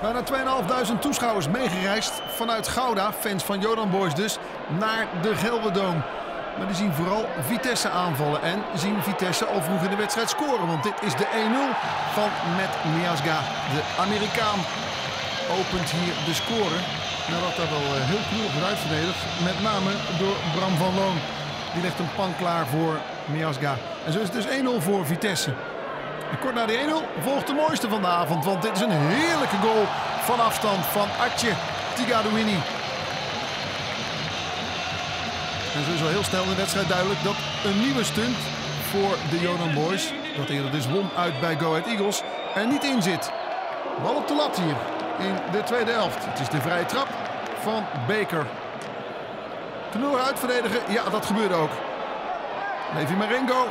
Bijna 2.500 toeschouwers meegereisd vanuit Gouda, fans van Jodan Boys dus, naar de Gelderdoom. Maar die zien vooral Vitesse aanvallen en zien Vitesse al vroeg in de wedstrijd scoren. Want dit is de 1-0 van Matt Miasga. De Amerikaan opent hier de score. Nadat dat wel eh, heel knullig wordt uitverdedigd. Met name door Bram van Loon. Die legt een pan klaar voor Miasga. En zo is het dus 1-0 voor Vitesse. En kort na de 1-0 volgt de mooiste van de avond. Want dit is een heerlijke goal van afstand van Atje Tigadouini. En zo is al heel snel in de wedstrijd duidelijk dat een nieuwe stunt voor de Jonan Boys, dat eerder dus won uit bij Go Ahead Eagles, er niet in zit. Bal op de lat hier in de tweede helft. Het is de vrije trap van Baker. Knullig uitverdedigen, ja dat gebeurde ook. Levi Marengo,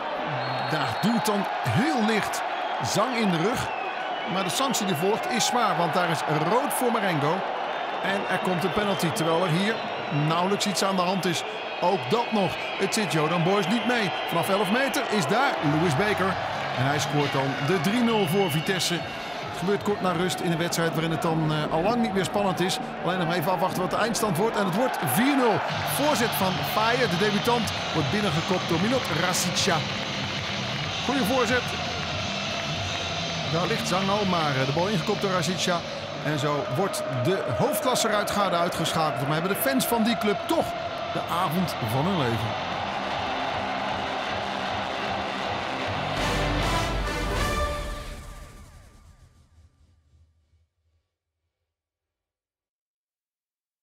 daar doet dan heel licht zang in de rug. Maar de sanctie die volgt is zwaar, want daar is rood voor Marengo. En er komt een penalty, terwijl er hier nauwelijks iets aan de hand is. Ook dat nog. Het zit Jodan Boys niet mee. Vanaf 11 meter is daar Louis Baker. En hij scoort dan de 3-0 voor Vitesse. Gebeurt kort na rust in een wedstrijd waarin het dan uh, al lang niet meer spannend is. Alleen nog even afwachten wat de eindstand wordt. En het wordt 4-0. Voorzet van Fire, de debutant, wordt binnengekopt door Minot Rasica. Goeie voorzet. Daar ligt Zang al, maar de bal ingekopt door Rasica. En zo wordt de hoofdklasse uit Gouda uitgeschakeld. Maar hebben de fans van die club toch de avond van hun leven.